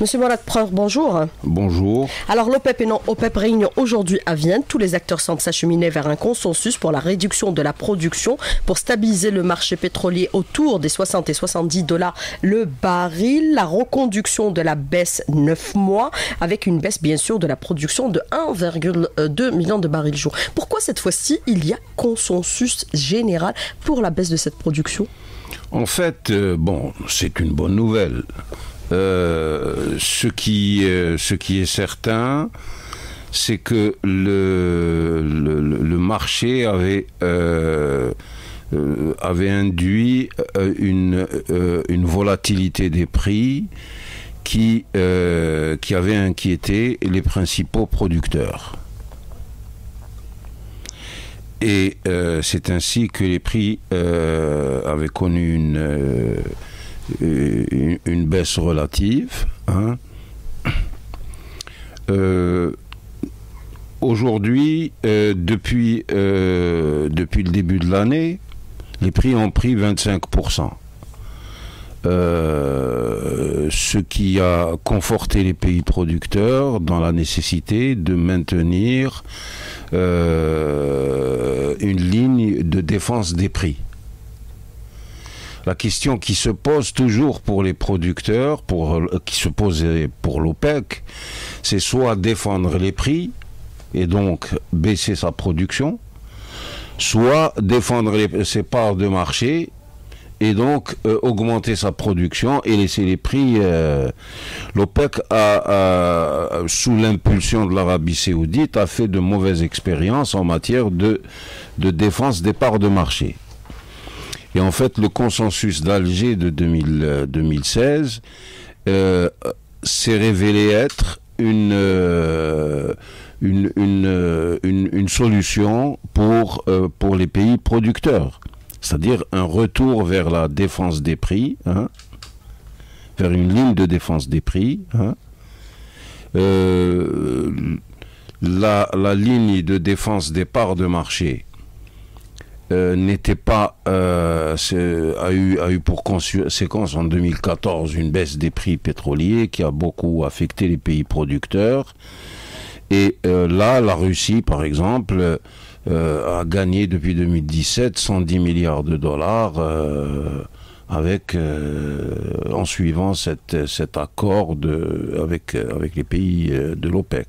Monsieur Morat bonjour. Bonjour. Alors l'OPEP et non OPEP réunion aujourd'hui à Vienne. Tous les acteurs semblent s'acheminer vers un consensus pour la réduction de la production, pour stabiliser le marché pétrolier autour des 60 et 70 dollars le baril, la reconduction de la baisse 9 mois, avec une baisse bien sûr de la production de 1,2 million de barils jour. Pourquoi cette fois-ci il y a consensus général pour la baisse de cette production? En fait, euh, bon, c'est une bonne nouvelle. Euh, ce, qui, euh, ce qui est certain, c'est que le, le, marché avait, euh, avait induit une, une volatilité des prix qui, qui avait inquiété les principaux producteurs. Et c'est ainsi que les prix avaient connu une une, baisse relative. Hein. Euh, Aujourd'hui, euh, depuis, euh, depuis le début de l'année, les prix ont pris 25%. Euh, ce qui a conforté les pays producteurs dans la nécessité de maintenir une ligne de défense des prix la question qui se pose toujours pour les producteurs, pour, qui se pose pour l'OPEC, c'est soit défendre les prix et donc baisser sa production, soit défendre ses parts de marché et donc euh, augmenter sa production et laisser les prix. Euh, L'OPEC, a, sous l'impulsion de l'Arabie saoudite, a fait de mauvaises expériences en matière de défense des parts de marché. Et en fait, le consensus d'Alger de 2016 euh, s'est révélé être une, euh, une, une, solution pour, euh, pour les pays producteurs. C'est-à-dire un retour vers la défense des prix, hein, vers une ligne de défense des prix. Hein. la, la ligne de défense des parts de marché euh, n'était pas euh, a eu pour conséquence en 2014 une baisse des prix pétroliers qui a beaucoup affecté les pays producteurs. Et euh, là la Russie par exemple a gagné depuis 2017 110 milliards de dollars avec euh, en suivant cette, cet accord de, avec, avec les pays euh, de l'OPEC.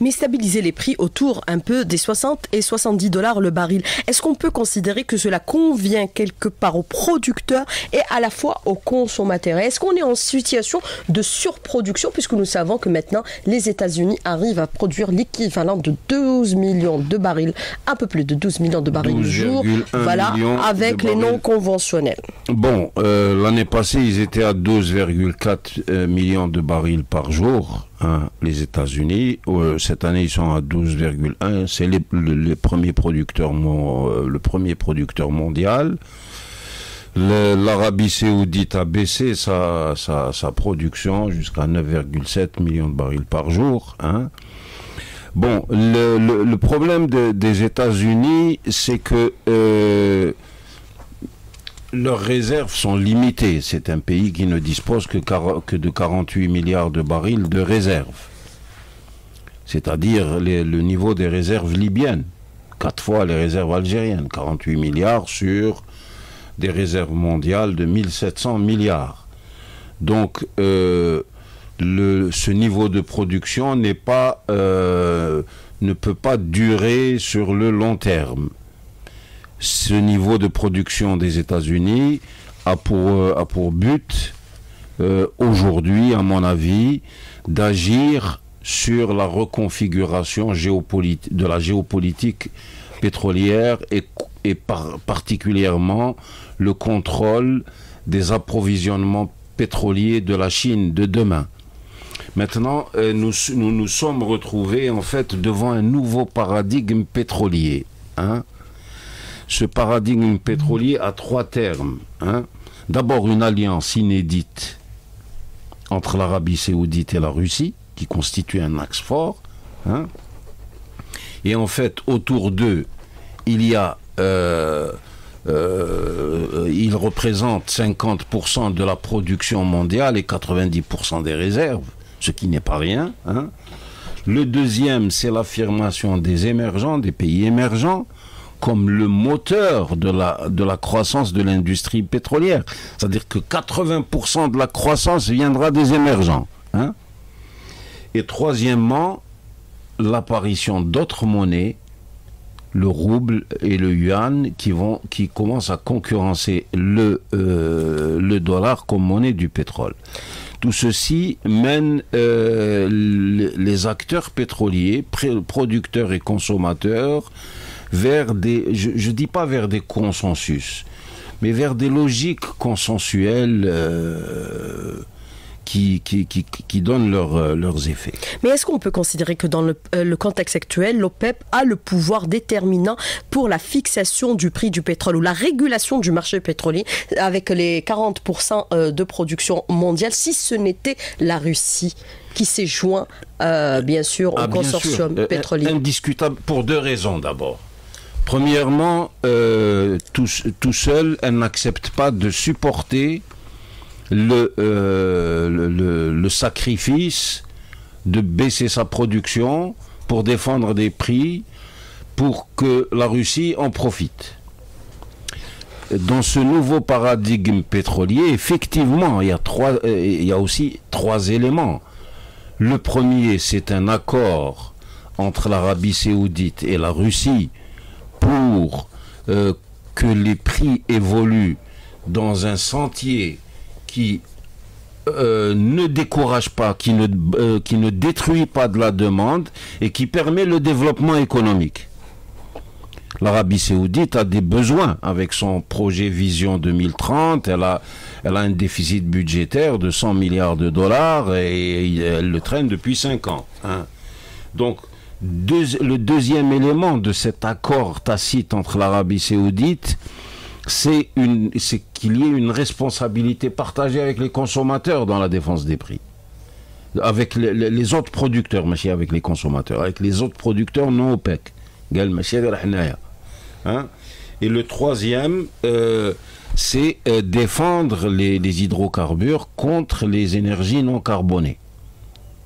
Mais stabiliser les prix autour un peu des 60 et 70 dollars le baril, est-ce qu'on peut considérer que cela convient quelque part aux producteurs et à la fois aux consommateurs? Est-ce qu'on est en situation de surproduction puisque nous savons que maintenant les États-Unis arrivent à produire l'équivalent de 12 millions de barils, un peu plus de 12 millions de barils au jour, voilà, avec les non conventionnels. Bon, euh, l'année passée, ils étaient à 12,4 euh, millions de barils par jour, hein, les États-Unis. Euh, cette année, ils sont à 12,1. C'est le, premier producteur, mondial. L'Arabie saoudite a baissé sa, production jusqu'à 9,7 millions de barils par jour. Hein. Bon, le, problème des États-Unis, c'est que leurs réserves sont limitées. C'est un pays qui ne dispose que, que de 48 milliards de barils de réserves. C'est-à-dire le niveau des réserves libyennes. Quatre fois les réserves algériennes. 48 milliards sur des réserves mondiales de 1700 milliards. Donc, euh, le, ce niveau de production n'est pas, euh, ne peut pas durer sur le long terme ce niveau de production des États-Unis a pour, euh, a pour but euh, aujourd'hui, à mon avis, d'agir sur la reconfiguration de la géopolitique pétrolière et, et particulièrement le contrôle des approvisionnements pétroliers de la Chine de demain. Maintenant, euh, nous, nous nous sommes retrouvés en fait devant un nouveau paradigme pétrolier. Hein ce paradigme pétrolier a trois termes. Hein. D'abord une alliance inédite entre l'Arabie saoudite et la Russie, qui constitue un axe fort. Hein. Et en fait, autour d'eux, il y a... Euh, euh, ils représentent 50% de la production mondiale et 90% des réserves. ce qui n'est pas rien. Hein. Le deuxième, c'est l'affirmation des émergents, des pays émergents, comme le moteur de la, croissance de l'industrie pétrolière. C'est-à-dire que 80% de la croissance viendra des émergents. Hein. Et troisièmement, l'apparition d'autres monnaies, le rouble et le yuan, qui, vont, qui commencent à concurrencer le, euh, dollar comme monnaie du pétrole. Tout ceci mène euh, les acteurs pétroliers, producteurs et consommateurs, vers des, je ne dis pas vers des consensus, mais vers des logiques consensuelles. Euh, qui, qui, qui, donnent euh, leurs effets. Mais est-ce qu'on peut considérer que dans le, euh, le, contexte actuel, l'OPEP a le pouvoir déterminant pour la fixation du prix du pétrole ou la régulation du marché pétrolier avec les 40% euh, de production mondiale si ce n'était la Russie qui s'est joint, bien sûr, au ah, consortium pétrolier? Indiscutable pour deux raisons d'abord. Premièrement, tout, tout, seul, elle n'accepte pas de supporter euh, le, sacrifice de baisser sa production pour défendre des prix pour que la Russie en profite. Dans ce nouveau paradigme pétrolier, effectivement, il y a, euh, il y a aussi trois éléments. Le premier, c'est un accord entre l'Arabie saoudite et la Russie pour euh, que les prix évoluent dans un sentier qui euh, ne décourage pas, qui ne, euh, qui ne détruit pas de la demande et qui permet le développement économique. L'Arabie saoudite a des besoins avec son projet Vision 2030. Elle a, elle a un déficit budgétaire de 100 milliards de dollars et elle le traîne depuis 5 ans. Hein. Donc, le deuxième élément de cet accord tacite entre l'Arabie saoudite c'est qu'il y ait une responsabilité partagée avec les consommateurs dans la défense des prix. Avec les, autres producteurs, avec les consommateurs, avec les autres producteurs non OPEC. Hein? Et le troisième, euh, c'est euh, défendre les, hydrocarbures contre les énergies non carbonées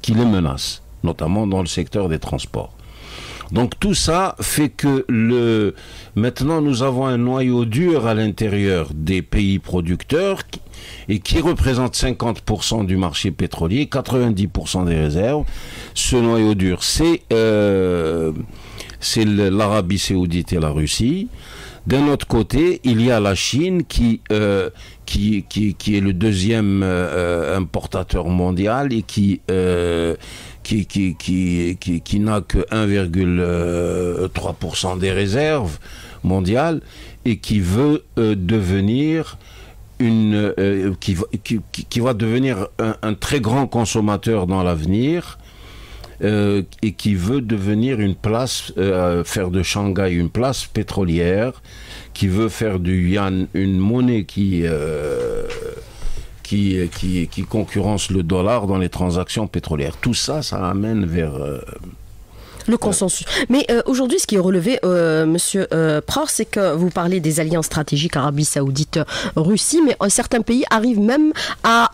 qui les menacent, notamment dans le secteur des transports. Donc tout ça fait que le maintenant nous avons un noyau dur à l'intérieur des pays producteurs et qui représente 50% du marché pétrolier, 90% des réserves. Ce noyau dur, c'est euh, c'est l'Arabie saoudite et la Russie. D'un autre côté, il y a la Chine qui, euh, est le deuxième euh, importateur mondial et qui, euh, n'a que 1,3% des réserves mondiales et qui veut euh, devenir une, euh, qui, va devenir un, très grand consommateur dans l'avenir euh, et qui veut devenir une place, faire de Shanghai une place pétrolière, qui veut faire du yuan une monnaie qui qui, qui, qui concurrence le dollar dans les transactions pétrolières. Tout ça, ça amène vers euh, le consensus. Mais euh, aujourd'hui, ce qui est relevé, euh, Monsieur euh, c'est que vous parlez des alliances stratégiques Arabie Saoudite, Russie, mais certains pays arrivent même à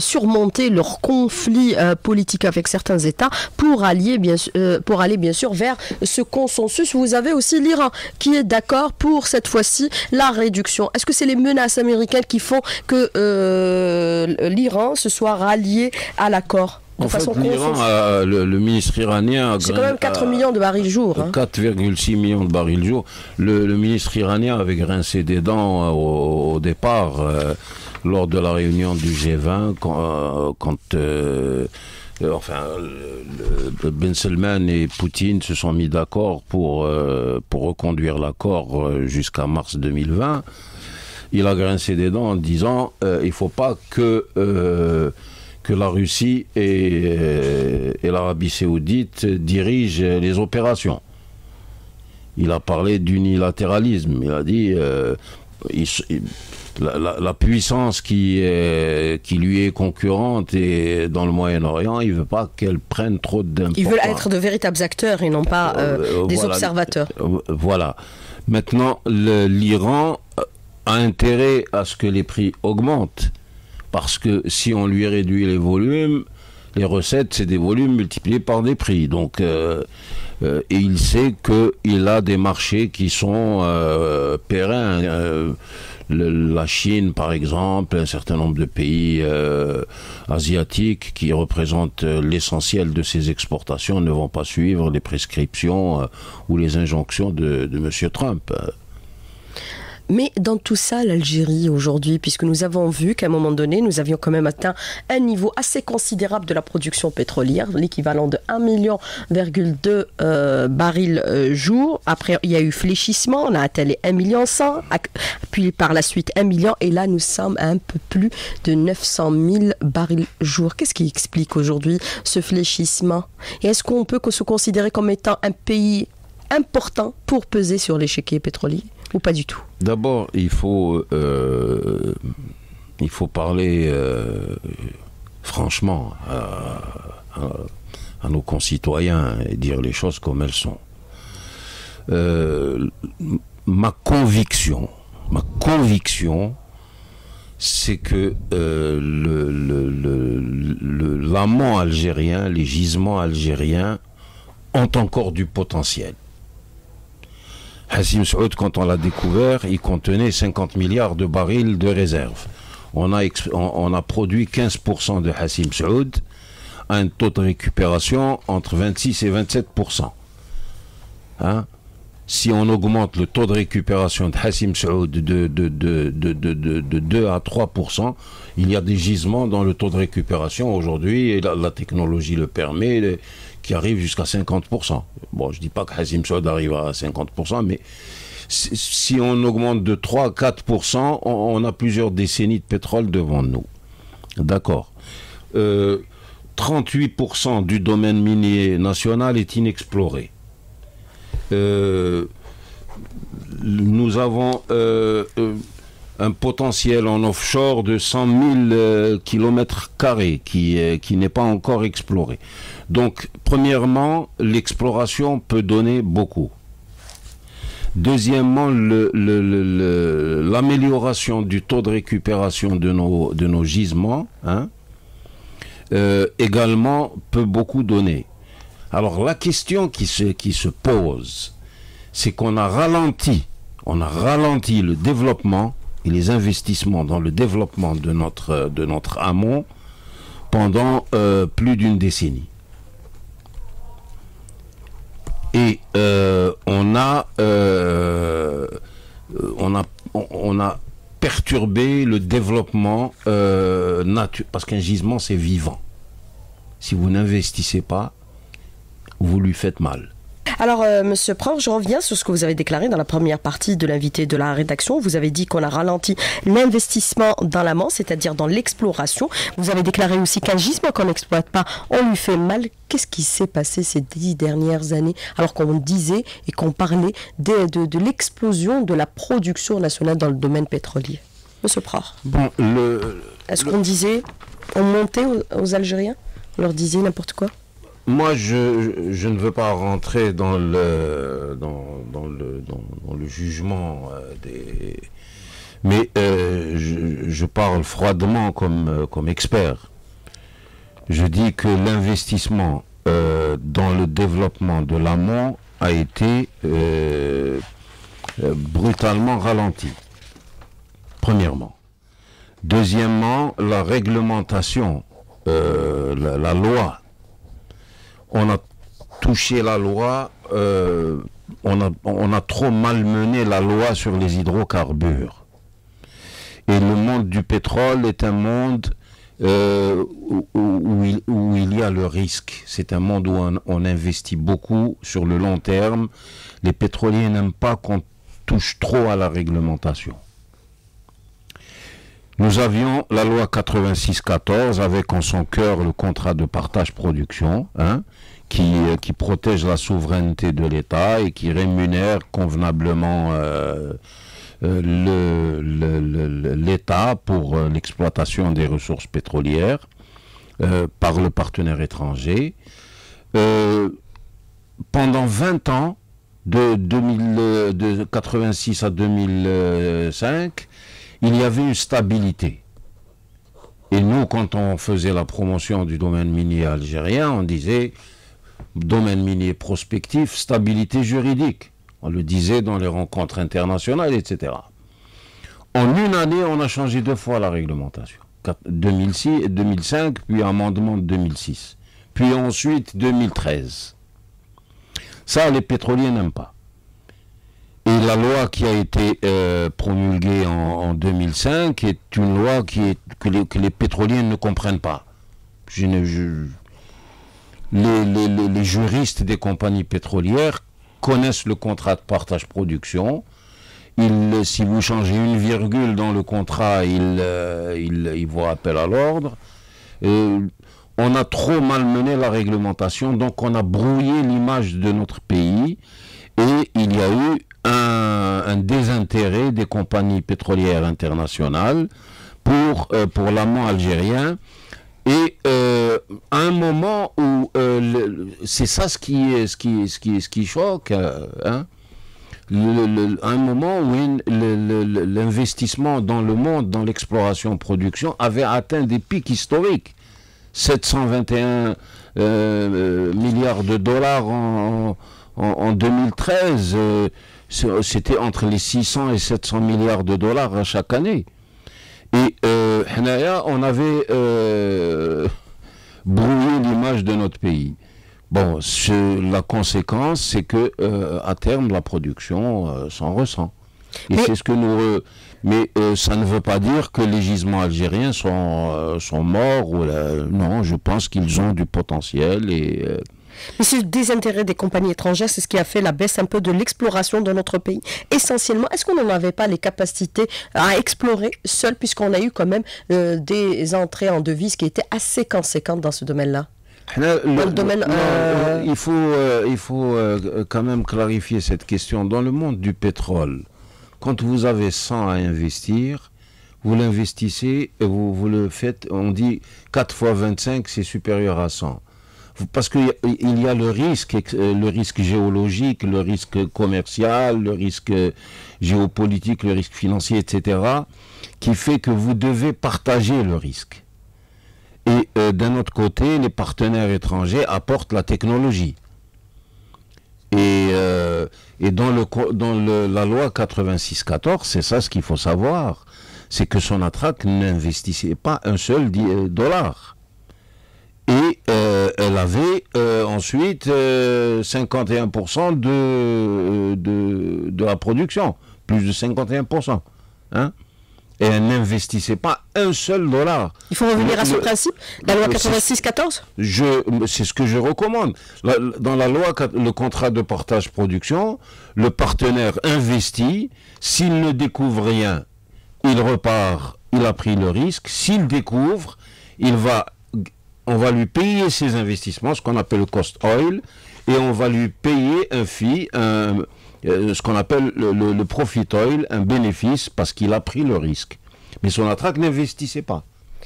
surmonter leur conflit politique avec certains États pour allier bien pour aller bien sûr vers ce consensus. Vous avez aussi l'Iran qui est d'accord pour cette fois-ci la réduction. Est-ce que c'est les menaces américaines qui font que l'Iran se soit rallié à l'accord? En fait, le, ministre iranien. C'est quand même 4 millions de barils jour. 4,6 hein. millions de barils jour. Le, ministre iranien avait grincé des dents euh, au, départ, euh, lors de la réunion du G20, quand... Euh, enfin, Ben Salman et Poutine se sont mis d'accord pour, pour reconduire l'accord jusqu'à mars 2020. Il a grincé des dents en disant il ne faut pas que que la Russie et, l'Arabie saoudite dirigent les opérations. Il a parlé d'unilatéralisme. Il a dit euh, la, puissance qui, qui lui est concurrente et dans le Moyen-Orient, il ne veut pas qu'elle prenne trop d'importance. Il veut être de véritables acteurs et non pas euh, euh, des observateurs. Voilà. Maintenant, l'Iran a intérêt à ce que les prix augmentent parce que si on lui réduit les volumes, Les recettes, c'est des volumes multipliés par des prix. Donc, et il sait qu'il a des marchés qui sont pérennes la Chine, par exemple, un certain nombre de pays euh, asiatiques qui représentent euh, l'essentiel de ces exportations ne vont pas suivre les prescriptions euh, ou les injonctions de, de M. Trump. Mais dans tout ça, l'Algérie aujourd'hui, puisque nous avons vu qu'à un moment donné, nous avions quand même atteint un niveau assez considérable de la production pétrolière, l'équivalent de 1,2 million euh, barils euh, jour. Après, il y a eu fléchissement, on a atteint les 1 million puis par la suite 1 million, et là nous sommes à un peu plus de 900 000 barils jour. Qu'est-ce qui explique aujourd'hui ce fléchissement? Et est-ce qu'on peut se considérer comme étant un pays important pour peser sur l'échiquier pétrolier ou pas du tout? D'abord, il faut, euh, il faut parler euh, franchement à, nos concitoyens et dire les choses comme elles sont. Euh, ma conviction, ma conviction, c'est que l'amont algérien, les gisements algériens ont encore du potentiel. Hassim Saoud, quand on l'a découvert, il contenait 50 milliards de barils de réserve. On a, produit 15% de Hassim Saoud un taux de récupération entre 26 et 27%. Hein? si on augmente le taux de récupération de Hassim Saoud de, 2 à 3%, il y a des gisements dans le taux de récupération aujourd'hui, et la, technologie le permet, qui arrive jusqu'à 50%. Bon, je dis pas que Saoud arrive à 50%, mais si on augmente de 3 à 4%, on, a plusieurs décennies de pétrole devant nous. D'accord. 38% euh, du domaine minier national est inexploré. Euh, nous avons euh, un potentiel en offshore de 100 000 km qui, qui n'est pas encore exploré. Donc, premièrement, l'exploration peut donner beaucoup. Deuxièmement, l'amélioration du taux de récupération de nos, de nos gisements hein, euh, également peut beaucoup donner. Alors la question qui se, qui se pose, c'est qu'on a ralenti, on a ralenti le développement et les investissements dans le développement de notre, de notre amont pendant euh, plus d'une décennie. Et euh, on, a, euh, on, a, on a perturbé le développement naturel, parce qu'un gisement c'est vivant. Si vous n'investissez pas, vous lui faites mal. Alors, euh, Monsieur je reviens sur ce que vous avez déclaré dans la première partie de l'invité de la rédaction. Vous avez dit qu'on a ralenti l'investissement dans l'amont, c'est-à-dire dans l'exploration. Vous avez déclaré aussi qu'un gisement qu'on n'exploite pas, on lui fait mal. Qu'est-ce qui s'est passé ces dix dernières années alors qu'on disait et qu'on parlait de, l'explosion de la production nationale dans le domaine pétrolier? Monsieur. Bon, le, Est-ce qu'on disait, on montait aux Algériens? On leur disait n'importe quoi? Moi, je, je, ne veux pas rentrer dans le, dans, dans le, dans, le jugement euh, des. Mais euh, je, je, parle froidement comme, euh, comme expert. Je dis que l'investissement dans le développement de l'amont a été brutalement ralenti. Premièrement. Deuxièmement, la réglementation, la, la loi on a touché la loi, euh, on, a, on, a, trop malmené la loi sur les hydrocarbures. Et le monde du pétrole est un monde euh, où, il, y a le risque. C'est un monde où on, on, investit beaucoup sur le long terme. Les pétroliers n'aiment pas qu'on touche trop à la réglementation. Nous avions la loi 86-14 avec en son cœur le contrat de partage production, hein, qui, euh, qui protège la souveraineté de l'État et qui rémunère convenablement euh, euh l'État pour l'exploitation des ressources pétrolières par le partenaire étranger. pendant 20 ans, de, 2000, de 86 à 2005, il y avait une stabilité. Et nous, quand on faisait la promotion du domaine minier algérien, on disait domaine minier prospectif, stabilité juridique. On le disait dans les rencontres internationales, etc. En une année, on a changé deux fois la réglementation. 2006, 2005, puis amendement de 2006. Puis ensuite 2013. Ça, les pétroliers n'aiment pas. Et la loi qui a été euh, promulguée en, 2005 est une loi qui est, que, les, pétroliers ne comprennent pas. Les, juristes des compagnies pétrolières connaissent le contrat de partage production. si vous changez une virgule dans le contrat, ils, euh, ils, voient appel à l'ordre. on a trop malmené la réglementation, donc on a brouillé l'image de notre pays et il y a eu un, désintérêt des compagnies pétrolières internationales pour, euh, l'amont algérien. Et euh, un moment où euh, c'est ça ce qui, qui, ce, qui, ce qui choque, hein, un moment où l'investissement dans le monde, dans l'exploration-production, avait atteint des pics historiques. 721 milliards de dollars en 2013 c'était entre les 600 et 700 milliards de dollars chaque année. Et euh, on avait euh, brouillé l'image de notre pays. Bon, la conséquence, c'est que euh, à terme, la production euh, s'en ressent. Et c'est ce que nous. mais ça ne veut pas dire que les gisements algériens sont, sont morts. Ou, non, je pense qu'ils ont du potentiel et mais ce désintérêt des compagnies étrangères, c'est ce qui a fait la baisse un peu de l'exploration de notre pays. Essentiellement, est-ce qu'on n'en avait pas les capacités à explorer seul, puisqu'on a eu quand même euh, des entrées en devises qui étaient assez conséquentes dans ce domaine-là? Domaine, euh, il faut, euh, il faut quand même clarifier cette question. Dans le monde du pétrole, quand vous avez 100 à investir, vous l'investissez et vous, vous le faites, on dit 4 fois 25, c'est supérieur à 100 parce qu'il y a le risque, euh, le risque géologique, le risque commercial, le risque géopolitique, le risque financier, etc., qui fait que vous devez partager le risque. Et euh, d'un autre côté, les partenaires étrangers apportent la technologie. Et, euh, dans, le, dans la loi 86-14, c'est ça ce qu'il faut savoir, c'est que Sonatrach n'investissait pas un seul dollar et euh, elle avait euh, ensuite 51% euh, de, de, de, la production, plus de 51%. Hein et elle n'investissait pas un seul dollar. Il faut revenir à ce principe, la loi 86-14 C'est ce que je recommande. dans la loi, le contrat de partage production, le partenaire investit, s'il ne découvre rien, il repart, il a pris le risque, s'il découvre, il va on va lui payer ses investissements, ce qu'on appelle le cost oil, et on va lui payer un fee, un, euh, ce qu'on appelle le, profit oil, un bénéfice, parce qu'il a pris le risque. Mais son attraque n'investissait pas.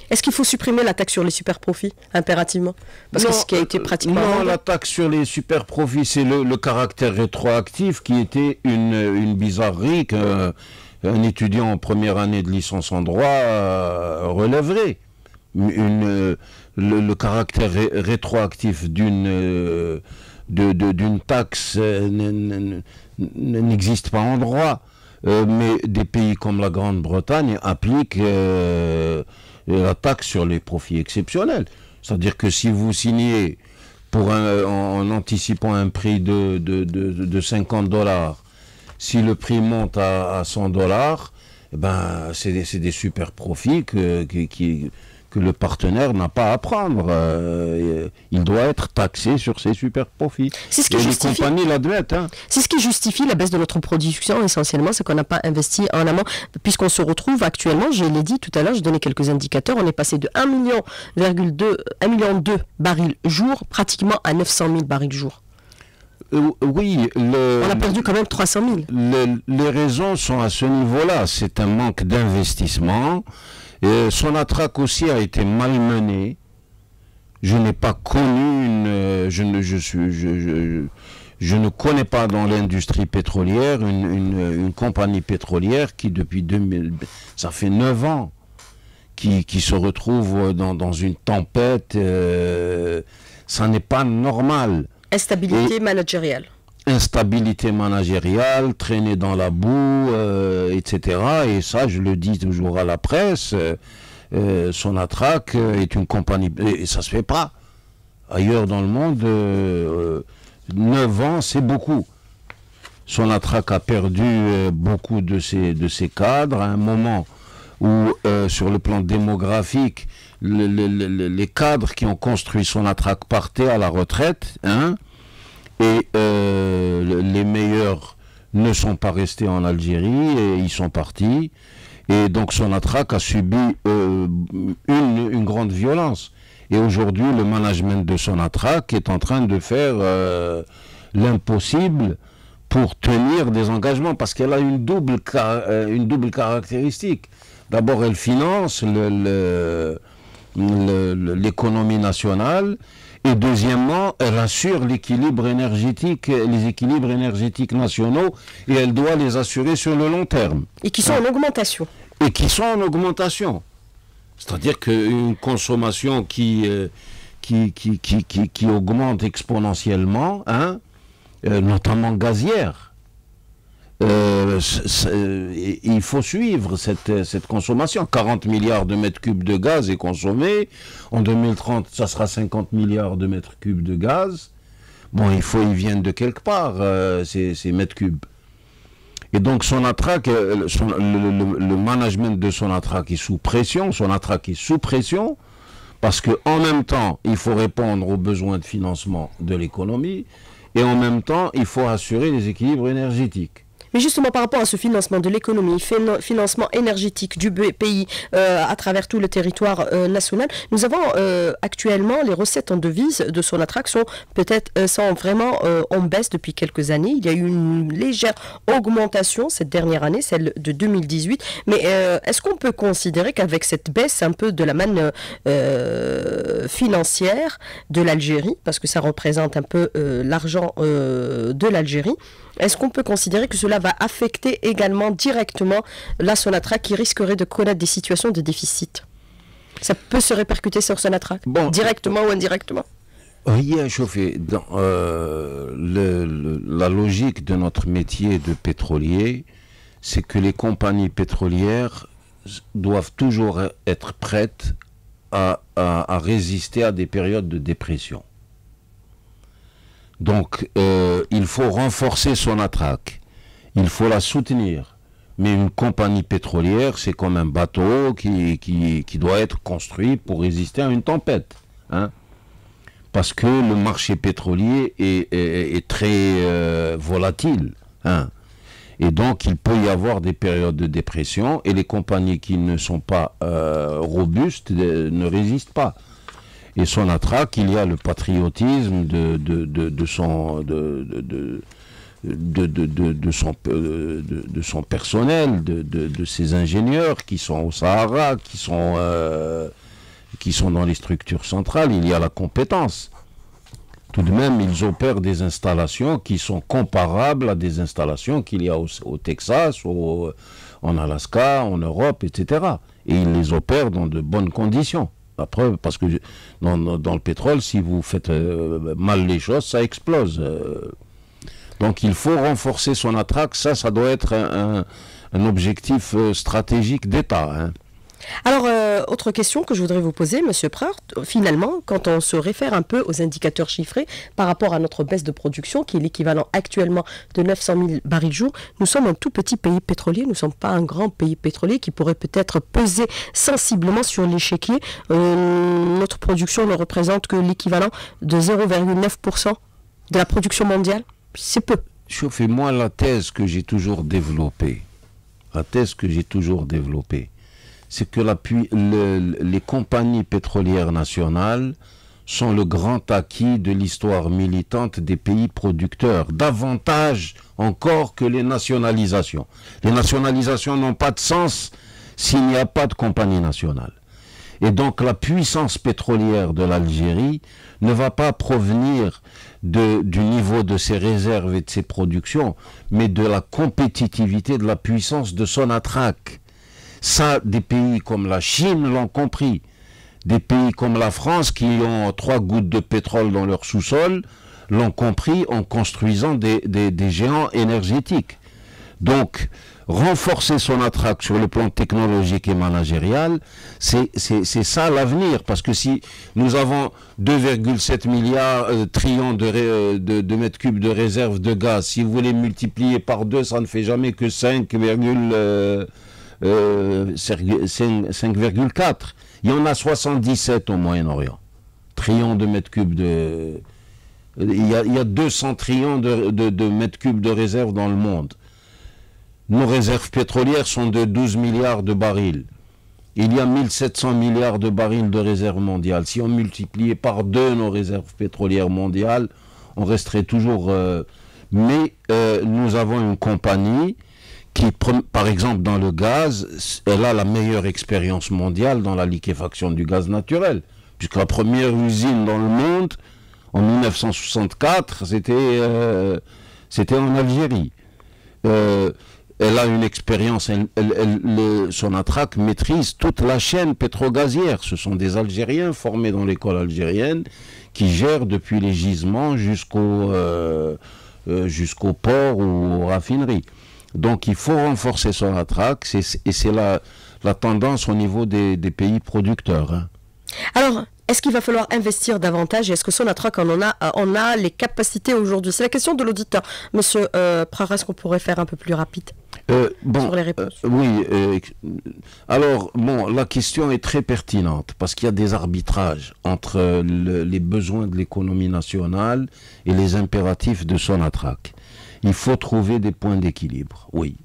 Est-ce qu'il faut supprimer la taxe sur les super profits impérativement? Parce que ce qui a été pratiquement. Non, la taxe sur les super profits, c'est le, caractère rétroactif qui était une, une bizarrerie qu'un étudiant en première année de licence en droit euh, relèverait. Une, le, caractère rétroactif d'une euh, d'une taxe euh, n'existe pas en droit. Euh, mais des pays comme la Grande-Bretagne appliquent la taxe sur les profits exceptionnels. C'est-à-dire que si vous signez pour en, anticipant un prix de, de, de, 50 dollars, si le prix monte à, 100 dollars, eh ben, c'est des, des, super profits qui, que le partenaire n'a pas à prendre. Euh, il doit être taxé sur ses super profits. C'est ce qui justifie. Hein. C'est ce qui justifie la baisse de notre production essentiellement, c'est qu'on n'a pas investi en amont, puisqu'on se retrouve actuellement, je l'ai dit tout à l'heure, je donnais quelques indicateurs, on est passé de 1 million, 1 million 2 barils jour pratiquement à 900 000 barils jour. Euh, oui, on a perdu quand même 300 000. les raisons sont à ce niveau-là. C'est un manque d'investissement. Et son attraque aussi a été malmenée. Je n'ai pas connu une. Euh, je ne, je, suis, je, je, ne connais pas dans l'industrie pétrolière une, une, compagnie pétrolière qui, depuis 2000. Ça fait 9 ans qui, qui se retrouve dans, dans une tempête. euh, ça n'est pas normal. Instabilité managériale. Instabilité managériale, traîner dans la boue, euh, etc. Et ça, je le dis toujours à la presse. euh, euh, euh, est une compagnie. Et ça se fait pas. Ailleurs dans le monde, euh, 9 ans, c'est beaucoup. Sonatrach a perdu beaucoup de ses, cadres à un moment où, sur le plan démographique, le- le- le- les cadres qui ont construit Sonatrach partaient à la retraite, hein, et euh, le- les meilleurs ne sont pas restés en Algérie et ils sont partis. Et donc Sonatrach a subi euh, une, grande violence. Et aujourd'hui, le management de Sonatrach est en train de faire euh, l'impossible pour tenir des engagements, parce qu'elle a une double, une double caractéristique. D'abord, elle finance l'économie nationale, et deuxièmement, elle assure l'équilibre énergétique, les équilibres énergétiques nationaux, et elle doit les assurer sur le long terme Et qui sont en augmentation. et qui sont en augmentation. C'est-à-dire qu'une consommation qui, euh, qui, qui, qui, qui, augmente exponentiellement, hein, euh, notamment gazière. Euh, euh, il faut suivre cette, consommation. 40 milliards de mètres cubes de gaz est consommé. En 2030, ça sera 50 milliards de mètres cubes de gaz. Bon, il faut, ils viennent de quelque part, euh, ces, mètres cubes. Et donc Sonatrach, euh, son- le, management de Sonatrach est sous pression, Sonatrach est sous pression, parce que en même temps, il faut répondre aux besoins de financement de l'économie, et en même temps, il faut assurer les équilibres énergétiques. Mais justement, par rapport à ce financement de l'économie, fin- financement énergétique du pays euh, à travers tout le territoire euh, national, nous avons euh, actuellement les recettes en devises de Sonatrach sont peut-être sont vraiment en baisse depuis quelques années. Il y a eu une légère augmentation cette dernière année, celle de 2018. Mais est-ce qu'on peut considérer qu'avec cette baisse un peu de la manne financière de l'Algérie, parce que ça représente un peu l'argent de l'Algérie, est-ce qu'on peut considérer que cela va affecter également directement la Sonatrach qui risquerait de connaître des situations de déficit Ça peut se répercuter sur Sonatrach, Bon. directement ou indirectement? Oui, à chauffer. Dans, euh, le- le- la logique de notre métier de pétrolier, c'est que les compagnies pétrolières doivent toujours être prêtes à, à- à résister à des périodes de dépression. Donc, euh, il faut renforcer son attraque. Il faut la soutenir. Mais une compagnie pétrolière, c'est comme un bateau qui, doit être construit pour résister à une tempête. Hein parce que le marché pétrolier est, très euh, volatile. hein. Et donc, il peut y avoir des périodes de dépression et les compagnies qui ne sont pas euh, robustes euh, ne résistent pas. Et Sonatrach, il y a le patriotisme de, de son, de, de, de- de, son, euh, de, son personnel, de, ses ingénieurs qui sont au Sahara, qui sont, euh, qui sont dans les structures centrales. Il y a la compétence. Tout de même, ils opèrent des installations qui sont comparables à des installations qu'il y a au, au Texas, au- en Alaska, en Europe, etc. Et ils les opèrent dans de bonnes conditions. La preuve, parce que dans, dans- le pétrole, si vous faites euh, mal les choses, ça explose. Donc il faut renforcer son attraque. Ça, ça doit être un, objectif euh, stratégique d'État. hein. Alors, euh, autre question que je voudrais vous poser, Monsieur Prart, finalement, quand on se réfère un peu aux indicateurs chiffrés par rapport à notre baisse de production, qui est l'équivalent actuellement de 900 000 barils jour, nous sommes un tout petit pays pétrolier, nous ne sommes pas un grand pays pétrolier qui pourrait peut-être peser sensiblement sur l'échiquier. Euh, notre production ne représente que l'équivalent de 0,9% de la production mondiale. C'est peu. Chauffez moi la thèse que j'ai toujours développée. La thèse que j'ai toujours développée, c'est que les compagnies pétrolières nationales sont le grand acquis de l'histoire militante des pays producteurs, davantage encore que les nationalisations. Les nationalisations n'ont pas de sens s'il n'y a pas de compagnie nationale. Et donc la puissance pétrolière de l'Algérie ne va pas provenir du niveau de ses réserves et de ses productions, mais de la compétitivité de la puissance de son attraque. Ça, des pays comme la Chine l'ont compris. Des pays comme la France, qui ont trois gouttes de pétrole dans leur sous-sol, l'ont compris en construisant des, des géants énergétiques. Donc, renforcer son attraque sur le plan technologique et managérial, c'est ça l'avenir. Parce que si nous avons 2,7 milliards euh, trillions euh, de, de, mètres cubes de réserves de gaz, si vous voulez multiplier par deux, ça ne fait jamais que 5,4. Euh, Il y en a 77 au Moyen-Orient. Trillions de mètres cubes de... Il y, a, il y a 200 trillions de, de mètres cubes de réserves dans le monde. Nos réserves pétrolières sont de 12 milliards de barils. Il y a 1700 milliards de barils de réserves mondiales. Si on multipliait par deux nos réserves pétrolières mondiales, on resterait toujours... Euh, mais euh, nous avons une compagnie qui, par exemple, dans le gaz, elle a la meilleure expérience mondiale dans la liquéfaction du gaz naturel. Puisque la première usine dans le monde, en 1964, c'était euh, c'était en Algérie elle a une expérience, son attraque maîtrise toute la chaîne pétrogazière. Ce sont des Algériens formés dans l'école algérienne qui gèrent depuis les gisements jusqu'au euh, euh, port ou aux raffineries. Donc il faut renforcer son attraque et c'est la, la tendance au niveau des, pays producteurs. Hein. Alors, est-ce qu'il va falloir investir davantage et est-ce que Sonatrach en, a, on a les capacités aujourd'hui? C'est la question de l'auditeur. Monsieur euh, est-ce qu'on pourrait faire un peu plus rapide? Euh, bon, sur les réponses euh, Oui. Euh, alors, bon, la question est très pertinente parce qu'il y a des arbitrages entre les besoins de l'économie nationale et les impératifs de Sonatrach. Il faut trouver des points d'équilibre, oui.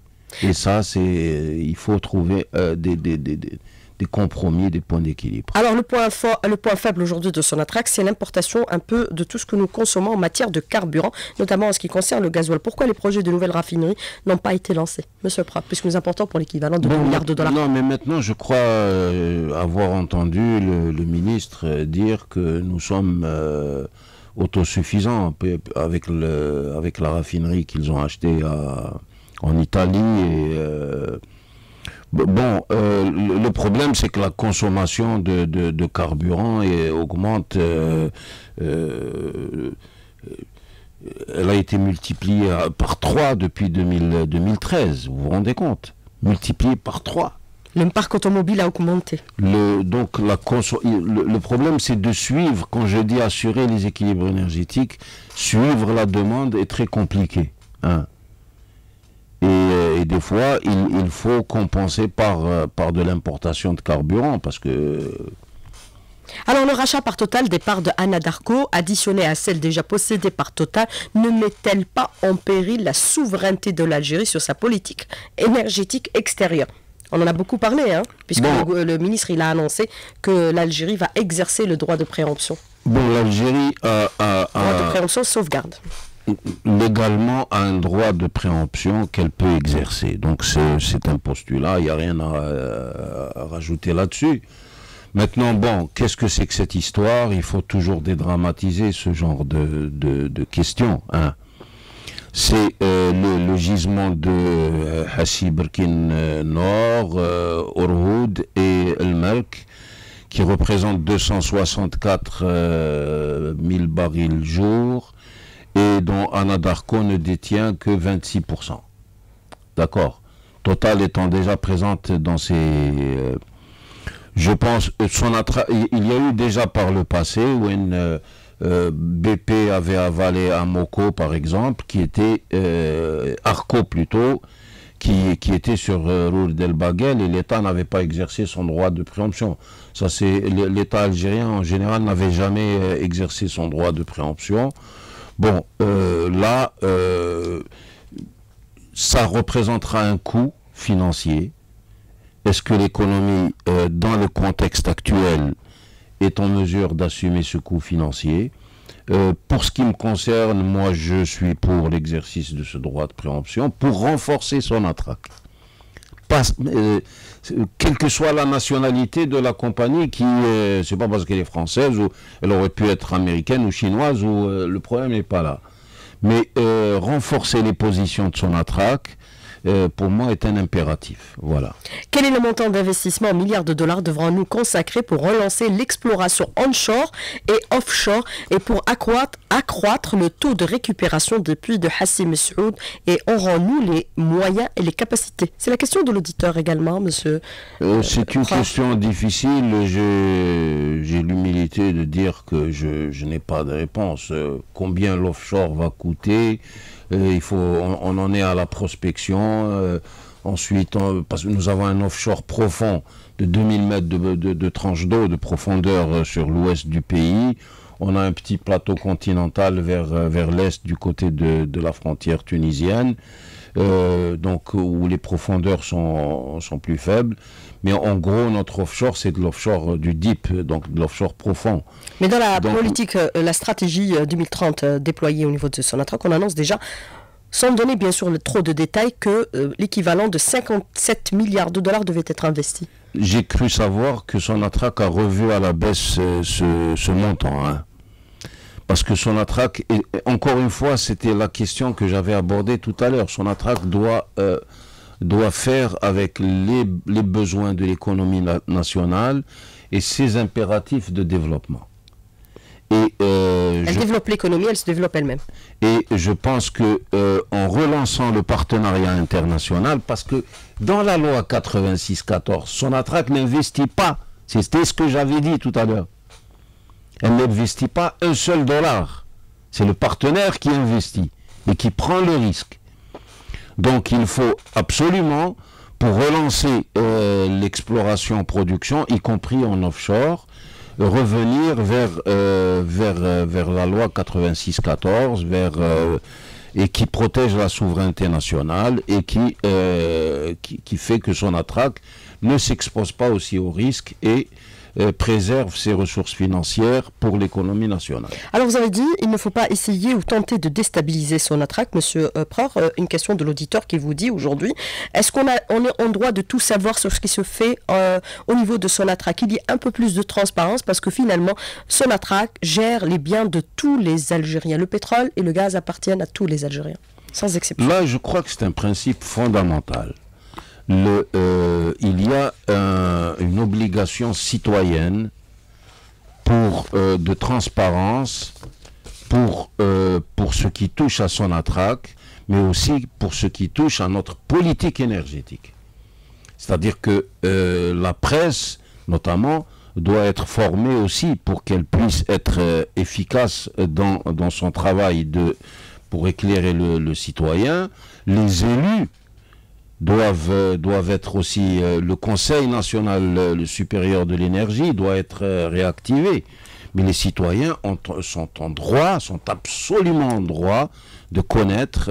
Et ça, c'est, il faut trouver des, des, des des compromis, des points d'équilibre. Alors le point, fort, le point faible aujourd'hui de Sonatrach, c'est l'importation un peu de tout ce que nous consommons en matière de carburant, notamment en ce qui concerne le gasoil. Pourquoi les projets de nouvelles raffineries n'ont pas été lancés, Monsieur Prat, puisque nous importons pour l'équivalent de milliards de dollars Non, mais maintenant, je crois euh, avoir entendu le, ministre dire que nous sommes euh, autosuffisants avec, le, avec la raffinerie qu'ils ont achetée en Italie et... Euh, Bon, euh, le problème, c'est que la consommation de, carburant augmente. Euh, euh, elle a été multipliée par 3 depuis 2013. Vous vous rendez compte? Multipliée par 3. Le parc automobile a augmenté. Le, donc la le, problème, c'est de suivre, quand je dis assurer les équilibres énergétiques, suivre la demande est très compliqué. Hein. Et, des fois, il, faut compenser par, euh, par de l'importation de carburant parce que. Alors le rachat par Total des parts de Anadarko, additionné à celles déjà possédées par Total, ne met-elle pas en péril la souveraineté de l'Algérie sur sa politique énergétique extérieure? On en a beaucoup parlé, hein, puisque le, ministre il a annoncé que l'Algérie va exercer le droit de préemption. Bon, l'Algérie a, a, a... Droit de préemption sauvegarde légalement a un droit de préemption qu'elle peut exercer. Donc c'est un postulat, il n'y a rien à, rajouter là-dessus. Maintenant, bon, qu'est-ce que c'est que cette histoire? Il faut toujours dédramatiser ce genre de, de, questions. Hein. C'est euh, le, gisement de euh, Hassi euh, Nord, euh, Orhoud et El Melk, qui représente 264 000 barils jour et dont Anadarko ne détient que 26%. D'accord Total étant déjà présente dans ces... Euh, je pense, son il y a eu déjà par le passé où une, euh, euh, BP avait avalé Amoco par exemple, qui était Arco plutôt, qui, qui, était sur Roule del Baguel et l'État n'avait pas exercé son droit de préemption. L'État algérien en général n'avait jamais exercé son droit de préemption. Bon, euh, là, euh, ça représentera un coût financier. Est-ce que l'économie, euh, dans le contexte actuel, est en mesure d'assumer ce coût financier? Pour ce qui me concerne, moi, je suis pour l'exercice de ce droit de préemption pour renforcer son Euh, quelle que soit la nationalité de la compagnie, qui, euh, c'est pas parce qu'elle est française ou elle aurait pu être américaine ou chinoise ou euh, le problème n'est pas là. Mais renforcer les positions de son attraque, euh, pour moi, est un impératif. Voilà. Quel est le montant d'investissement en milliards de dollars devrons-nous consacrer pour relancer l'exploration onshore et offshore et pour accroître, accroître le taux de récupération des puits de Hassim Saoud et aurons-nous les moyens et les capacités? C'est la question de l'auditeur également, monsieur. Euh, c'est une question difficile. J'ai l'humilité de dire que je, je n'ai pas de réponse. Euh, combien l'offshore va coûter? euh, il faut, on, en est à la prospection. Euh, ensuite, parce que nous avons un offshore profond de 2000 mètres de, de, tranche d'eau de profondeur euh, sur l'ouest du pays. On a un petit plateau continental vers, vers l'est du côté de, de, la frontière tunisienne. donc où les profondeurs sont, sont, plus faibles. Mais en gros, notre offshore, c'est de l'offshore du deep, donc de l'offshore profond. Mais dans la politique, euh, la stratégie 2030 euh, euh, déployée au niveau de Sonatrach, on annonce déjà, sans donner bien sûr trop de détails, que l'équivalent de 57 milliards de dollars devait être investi. J'ai cru savoir que Sonatrach a revu à la baisse ce, montant. Hein. Parce que Sonatrach, et encore une fois, c'était la question que j'avais abordée tout à l'heure. Sonatrach doit doit faire avec les besoins de l'économie nationale et ses impératifs de développement. Et, euh, elle développe l'économie, elle se développe elle-même. Et je pense que euh, en relançant le partenariat international, parce que dans la loi 86-14, Sonatrach n'investit pas, c'était ce que j'avais dit tout à l'heure, elle n'investit pas un seul dollar. C'est le partenaire qui investit et qui prend le risque. Donc il faut absolument, pour relancer euh, l'exploration-production, y compris en offshore, revenir vers, euh, vers, euh, vers la loi 86-14, vers et qui protège la souveraineté nationale et qui, qui, fait que son attraque ne s'expose pas aussi au risque et euh, préserve ses ressources financières pour l'économie nationale. Alors vous avez dit, il ne faut pas essayer ou tenter de déstabiliser son Monsieur euh, Pror. Euh, une question de l'auditeur qui vous dit aujourd'hui, est-ce qu'on on est en droit de tout savoir sur ce qui se fait au niveau de son Il y a un peu plus de transparence parce que finalement, son gère les biens de tous les Algériens. Le pétrole et le gaz appartiennent à tous les Algériens, sans exception. Là, je crois que c'est un principe fondamental euh, il y a une obligation citoyenne pour euh, de transparence pour, euh, pour ce qui touche à son attraque, mais aussi pour ce qui touche à notre politique énergétique. C'est-à-dire que la presse, notamment, doit être formée aussi pour qu'elle puisse être efficace dans, dans son travail de, pour éclairer le, le citoyen. Les élus doivent, euh, doivent être aussi, euh, le Conseil national euh, le supérieur de l'énergie doit être réactivé. Mais les citoyens sont en droit, sont absolument en droit de connaître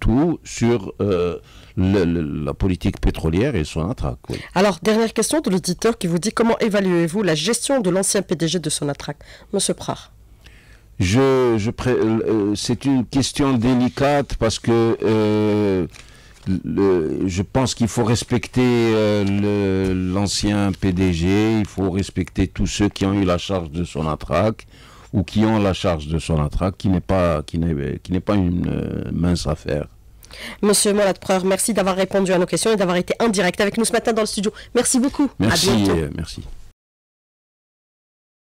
tout sur la politique pétrolière et son attraque. Alors, dernière question de l'auditeur qui vous dit comment évaluez-vous la gestion de l'ancien PDG de Sonatrach, Monsieur Prar je, je c'est une question délicate parce que je pense qu'il faut respecter euh, l'ancien PDG, il faut respecter tous ceux qui ont eu la charge de son attraque ou qui ont la charge de son attraque, qui n'est pas, qui n'est, pas une euh, mince affaire. Monsieur Molat Preur, merci d'avoir répondu à nos questions et d'avoir été en direct avec nous ce matin dans le studio. Merci beaucoup. Merci. merci.